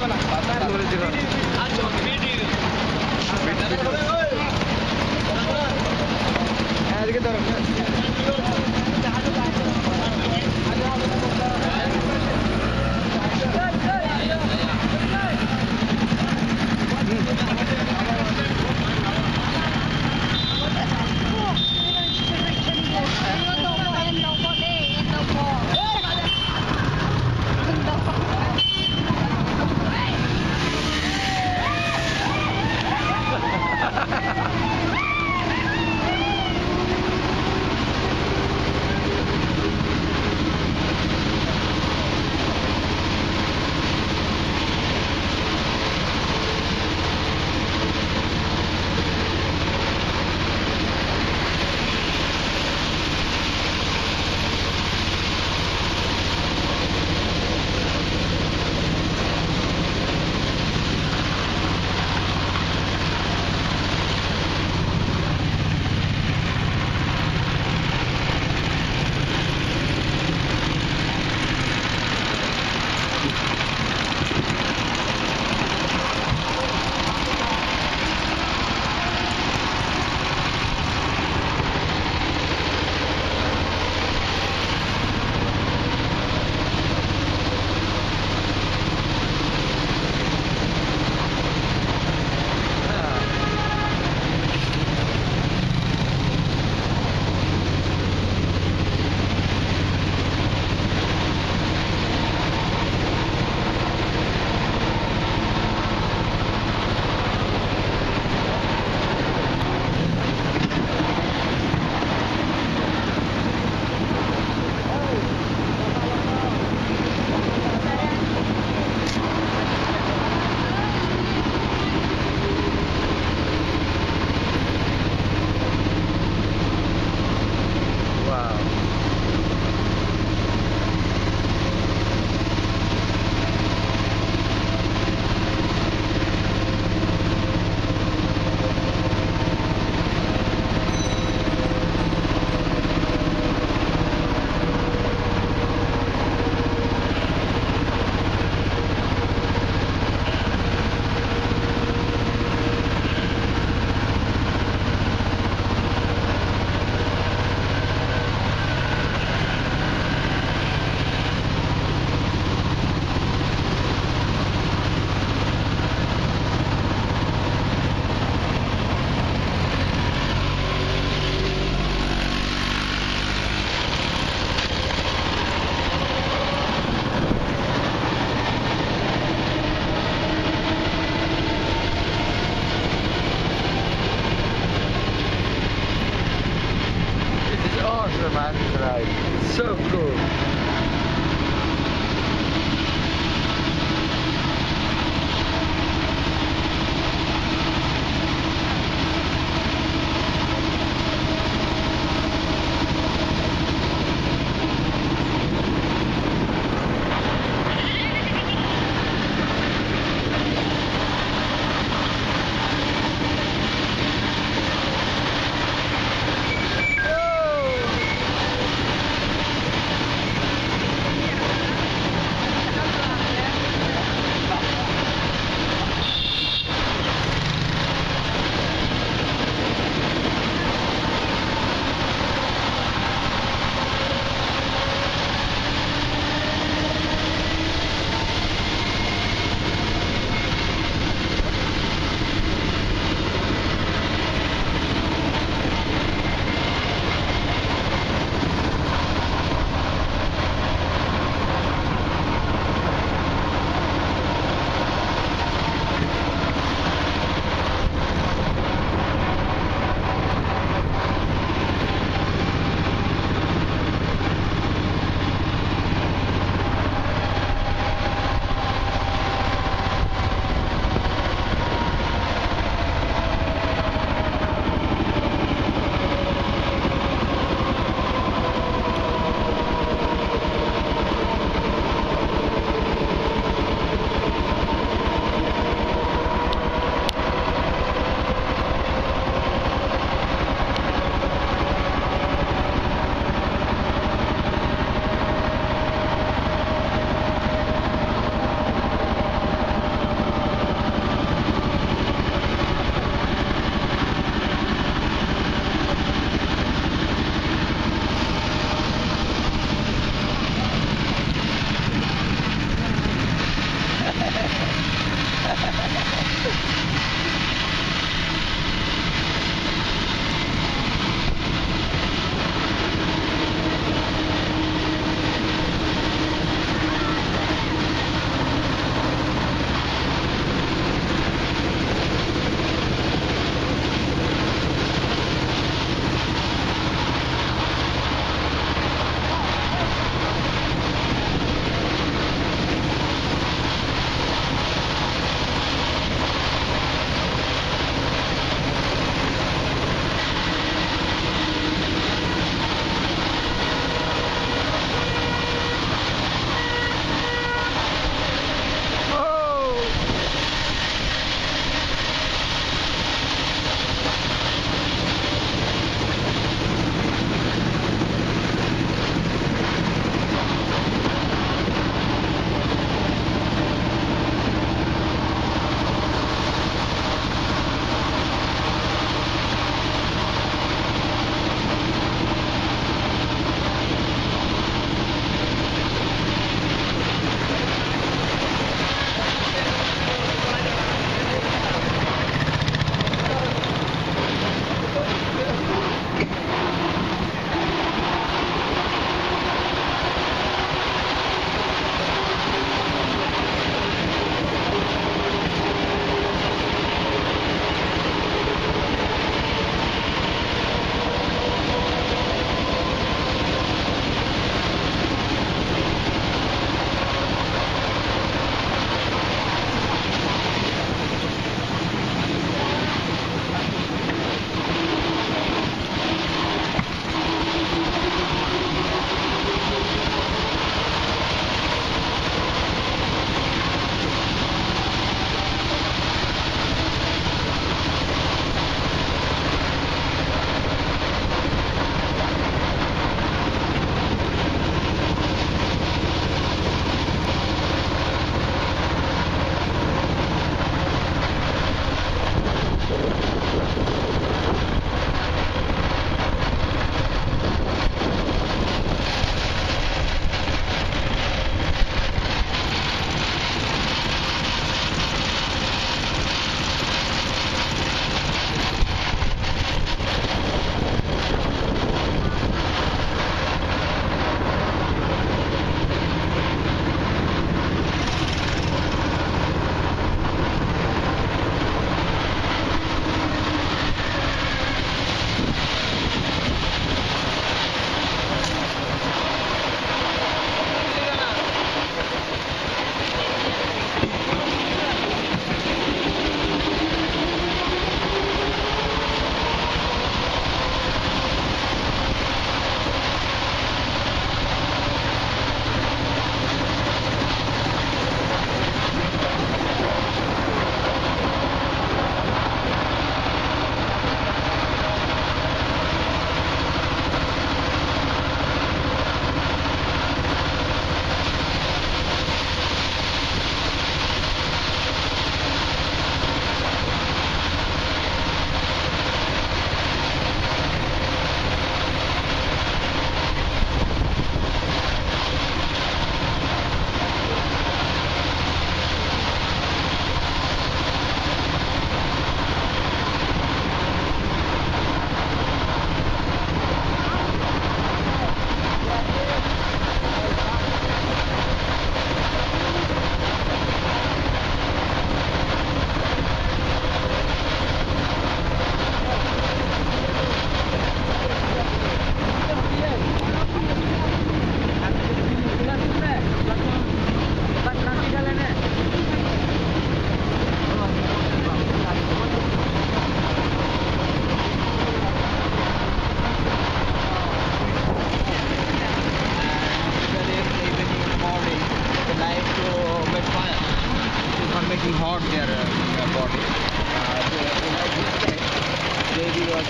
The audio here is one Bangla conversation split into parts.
आज के तरफ़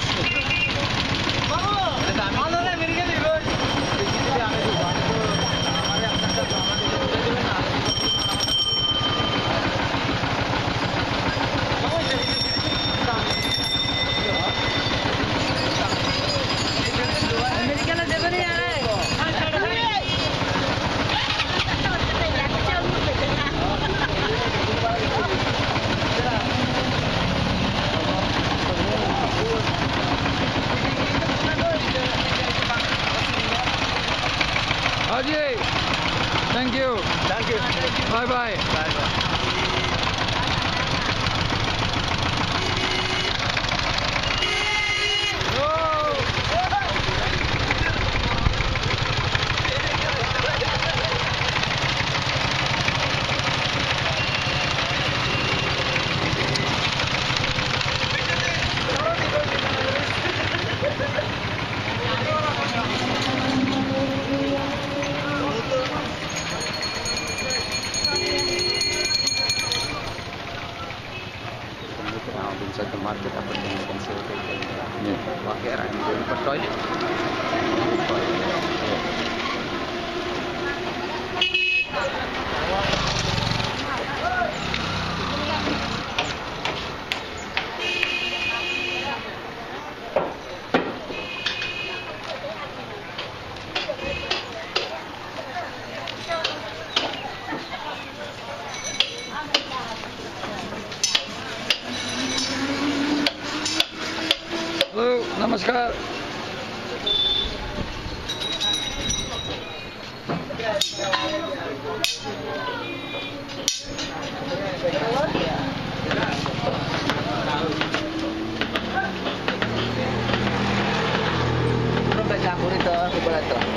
Thank you. नमस्कार Belum campur itu,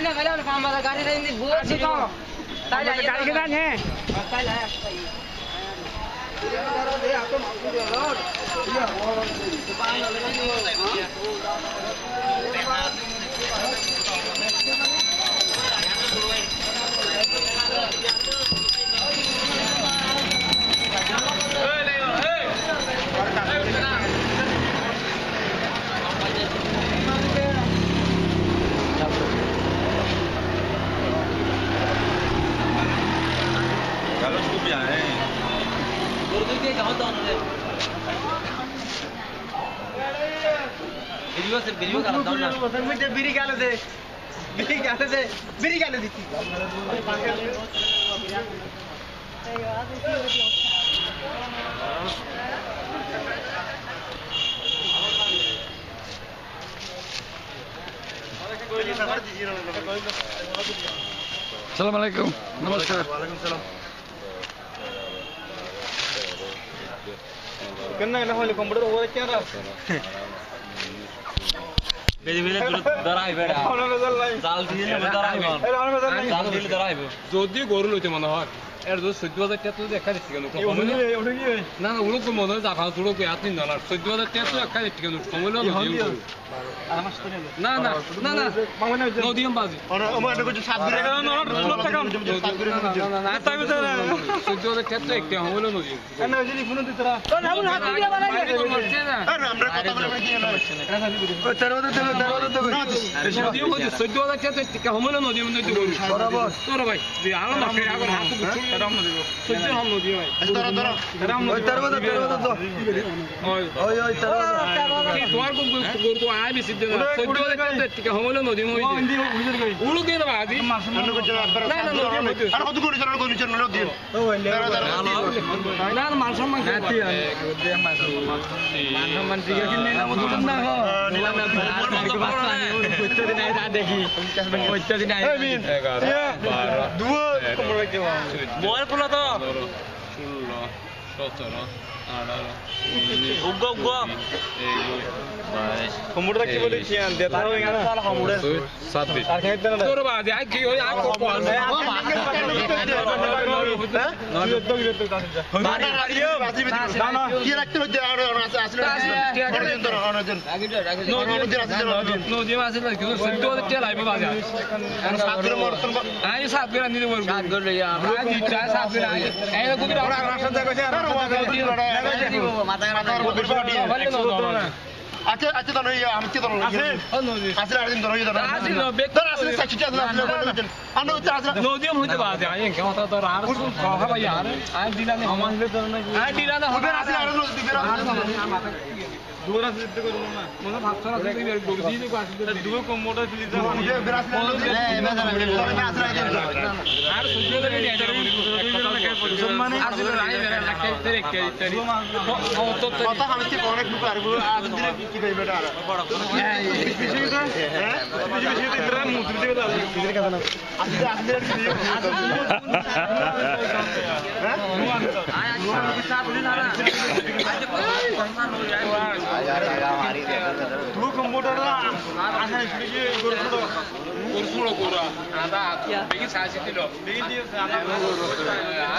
thank you. Thank you. गाड़ी के दान है বিড়ি मेरी क्या लदी थी सलाम अलैकुम नमस्कार वालेकुम सलाम कितना कंप्यूटर हो रहा? है क्या যদি গরু লইতে মনে হয়। এর যদি চোদ্দ হাজার টাকা তো দেখা দিচ্ছি কেন না না তো মনে হয় দেখা ডলার চোদ্দ হাজার টাকা তো দেখা দিচ্ছি কেন সময় না না না না নদীম বাজি হাজার টাকা তো একটা সময় হলো নদী না যদি ফোন দিতে রা তো না হাত দিয়ে বানাই আরে আমরা কথা বলে কি না ও তেরো তো তেরো তেরো তো নদীও হচ্ছে চোদ্দ হাজার টাকা সময় ভাই হাত রাম নদী চোদ্দ হাম নদী ভাই ধরো ধরো রাম নদী তেরো তো তেরো তো ওই ওই ওই তেরো কি তোমার কোন গরু তো আয় বেশি দেনা চোদ্দ হাজার টাকা তো একটা নদী মধ্যে হিন্দি বুঝে গই উড়ু কে না না না নদী মধ্যে আর কত করে চলো কোন চলো দিন না না মান সম্মান নাতি মান সম্মান ঠিক আছে না বুঝুন না হো নিলাম না আর কালকে বাচ্চা কইতে দিন আই দেখি কইতে দিন আই দুয়া Como é que é? Bora pro ladão! 17, Ugga, ugga! Hamurda ki böyle ki yani detay o yani. Hamurda. Saat bir. Arkaya gittin adam. Dur bak ya ki o ya kopu aldı. সাত আমরা আমরা আচ্ছা আচ্ছা তো আমি কি ধরো আছে আছে আর দিন ধরো ধরো আছে না বেক আছে সাচ্চি আছে আমরা হচ্ছে আছে নদী হইতে বাজে আই কেন তো তোর আর কথা ভাই আর আই দিলানে সমান হলে তোর না আই দিলানে হবে আছে আর দিবে দূর আছে দিতে করব না মনে ভাবছ না তুই গরু দিয়ে দিবি আসলে দুটো কম মোটা দিলি মুঝে বিরাস না আর সহ্য করে নিয়ে যাবে মুসলমান আসলে রাই মেরা লাগে তেরে কে তেরি ও তো কথা আমি কি অনেক লোক আর আজ দিনে কি কই বেটা আর বড় হ্যাঁ বিষয়টা হ্যাঁ বিষয়টা ইতরা মুদ্রি দিবে দাও ইতরা কথা না আজ আজ দিনে কি দিও হ্যাঁ সাজি দিও আর আমি তো হ্যাঁ No, hari bazi bere rai ye Dua komputer lah, asal sih guru guru, guru guru guru. Ada aku, begini sahaja dulu. Begini sahaja.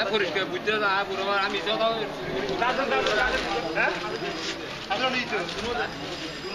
Aku kurus ke budja, aku kurus, aku misal tau. Tadi tadi tadi, eh? Ada ni tu.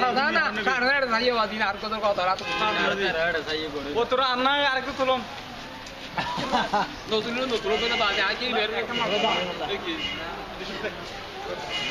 না না না না কার রেড সাইয়ে বাদি আর কত কথা রাত ও তোরা আন্না আর একটু তুলুন নতুন নতুন করে বাজে আগে বের একটা মারো দেখি তোরা বাজে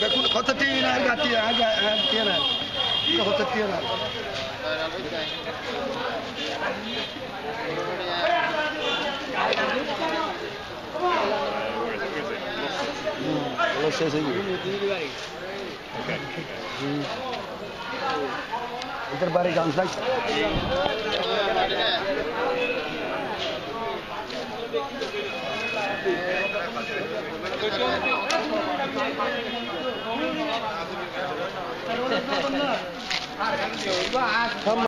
দেখুন কত টিন আর গাতি আর টিন আর কত টিন আর Carlos says. Okay. Everybody comes like